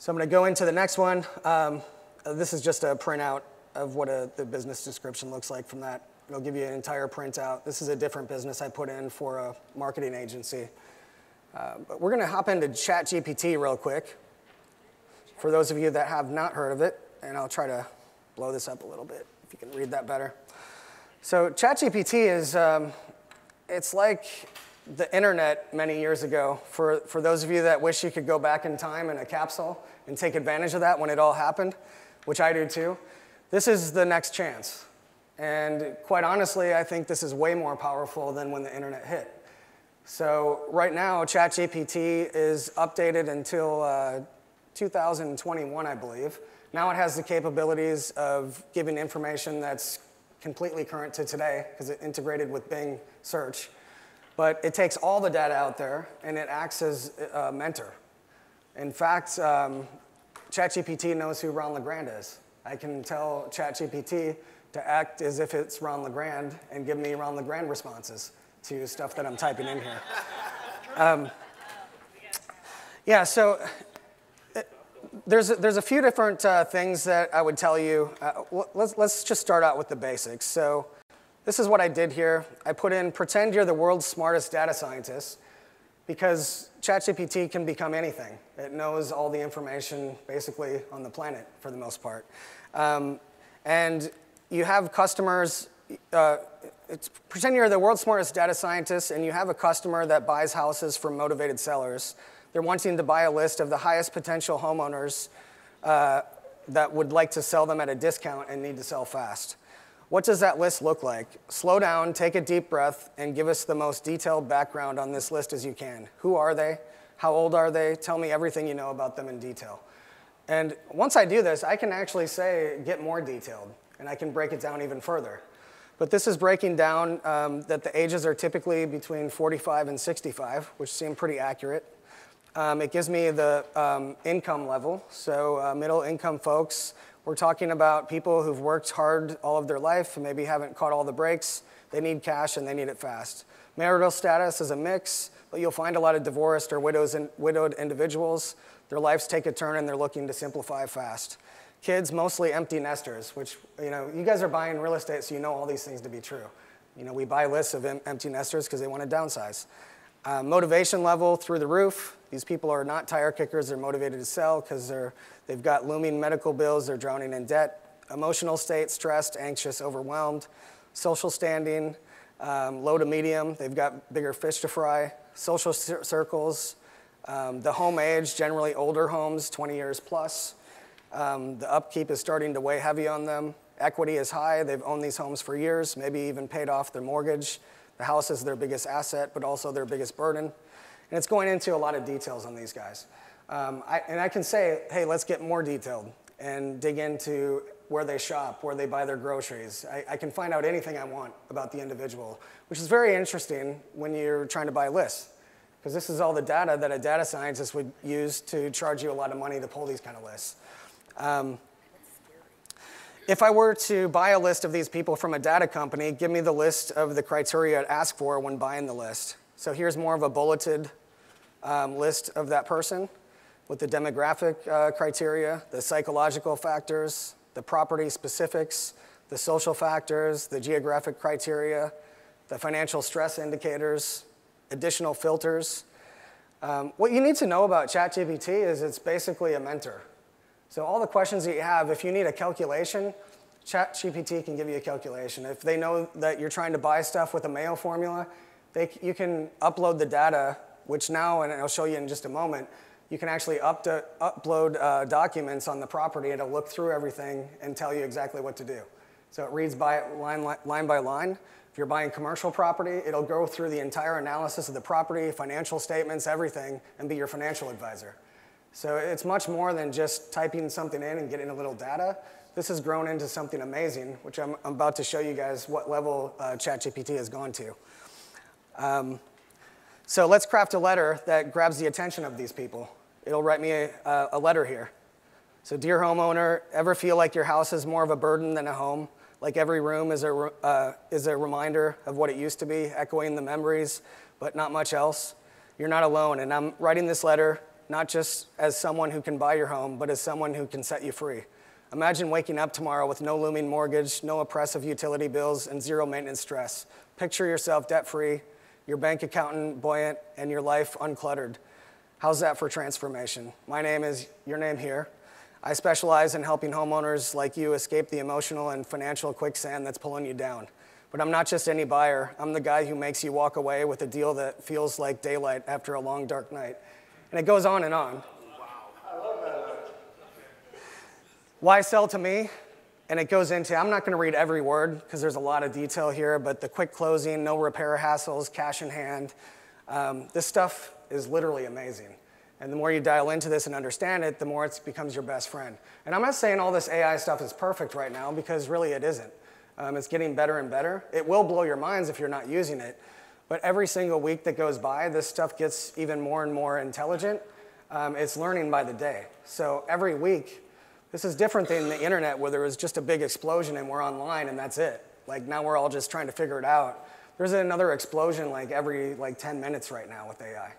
So I'm going to go into the next one. Um, this is just a printout of what a, the business description looks like from that. It'll give you an entire printout. This is a different business I put in for a marketing agency. Uh, but we're going to hop into ChatGPT real quick for those of you that have not heard of it, and I'll try to blow this up a little bit if you can read that better. So ChatGPT is, um, it's like the internet many years ago. For, for those of you that wish you could go back in time in a capsule and take advantage of that when it all happened, which I do too, this is the next chance. And quite honestly, I think this is way more powerful than when the internet hit. So right now, ChatGPT is updated until uh, 2021, I believe. Now it has the capabilities of giving information that's completely current to today because it integrated with Bing search. But it takes all the data out there and it acts as a mentor. In fact, um, ChatGPT knows who Ron LeGrand is. I can tell ChatGPT to act as if it's Ron LeGrand and give me Ron LeGrand responses to stuff that I'm typing in here. Um, yeah, so there's a, there's a few different uh, things that I would tell you. Uh, let's, let's just start out with the basics. So this is what I did here. I put in pretend you're the world's smartest data scientist because ChatGPT can become anything. It knows all the information basically on the planet for the most part. Um, and you have customers, uh, pretend you're the world's smartest data scientist and you have a customer that buys houses from motivated sellers they're wanting to buy a list of the highest potential homeowners uh, that would like to sell them at a discount and need to sell fast. What does that list look like? Slow down, take a deep breath, and give us the most detailed background on this list as you can. Who are they? How old are they? Tell me everything you know about them in detail. And once I do this, I can actually say, get more detailed, and I can break it down even further. But this is breaking down um, that the ages are typically between 45 and 65, which seem pretty accurate. Um, it gives me the um, income level. So uh, middle income folks, we're talking about people who've worked hard all of their life and maybe haven't caught all the breaks. They need cash and they need it fast. Marital status is a mix, but you'll find a lot of divorced or widows and widowed individuals. Their lives take a turn and they're looking to simplify fast. Kids, mostly empty nesters, which, you know, you guys are buying real estate, so you know all these things to be true. You know, we buy lists of em empty nesters because they want to downsize. Uh, motivation level through the roof. These people are not tire kickers. They're motivated to sell because they've got looming medical bills. They're drowning in debt. Emotional state, stressed, anxious, overwhelmed. Social standing, um, low to medium. They've got bigger fish to fry. Social circles. Um, the home age, generally older homes, 20 years plus. Um, the upkeep is starting to weigh heavy on them. Equity is high. They've owned these homes for years, maybe even paid off their mortgage. The house is their biggest asset, but also their biggest burden. And it's going into a lot of details on these guys. Um, I, and I can say, hey, let's get more detailed and dig into where they shop, where they buy their groceries. I, I, can find out anything I want about the individual, which is very interesting when you're trying to buy lists, because this is all the data that a data scientist would use to charge you a lot of money to pull these kind of lists. Um, if I were to buy a list of these people from a data company, give me the list of the criteria I'd ask for when buying the list. So here's more of a bulleted um, list of that person with the demographic uh, criteria, the psychological factors, the property specifics, the social factors, the geographic criteria, the financial stress indicators, additional filters. Um, what you need to know about ChatGPT is it's basically a mentor. So all the questions that you have, if you need a calculation, ChatGPT can give you a calculation. If they know that you're trying to buy stuff with a Mayo formula, they, you can upload the data, which now, and I'll show you in just a moment, you can actually up to, upload uh, documents on the property. It'll look through everything and tell you exactly what to do. So it reads by line, line by line. If you're buying commercial property, it'll go through the entire analysis of the property, financial statements, everything, and be your financial advisor. So it's much more than just typing something in and getting a little data. This has grown into something amazing, which I'm, I'm about to show you guys what level uh, ChatGPT has gone to. Um, so let's craft a letter that grabs the attention of these people. It'll write me a, a letter here. So dear homeowner, ever feel like your house is more of a burden than a home? Like every room is a, uh, is a reminder of what it used to be, echoing the memories, but not much else? You're not alone, and I'm writing this letter not just as someone who can buy your home, but as someone who can set you free. Imagine waking up tomorrow with no looming mortgage, no oppressive utility bills, and zero maintenance stress. Picture yourself debt free, your bank account buoyant, and your life uncluttered. How's that for transformation? My name is your name here. I specialize in helping homeowners like you escape the emotional and financial quicksand that's pulling you down. But I'm not just any buyer. I'm the guy who makes you walk away with a deal that feels like daylight after a long, dark night. And it goes on and on. Why sell to me? And it goes into, I'm not going to read every word because there's a lot of detail here, but the quick closing, no repair hassles, cash in hand. Um, this stuff is literally amazing. And the more you dial into this and understand it, the more it becomes your best friend. And I'm not saying all this AI stuff is perfect right now because really it isn't. Um, it's getting better and better. It will blow your minds if you're not using it. But every single week that goes by, this stuff gets even more and more intelligent. Um, it's learning by the day. So every week, this is different than the internet where there was just a big explosion and we're online and that's it. Like now we're all just trying to figure it out. There's another explosion like every like 10 minutes right now with AI.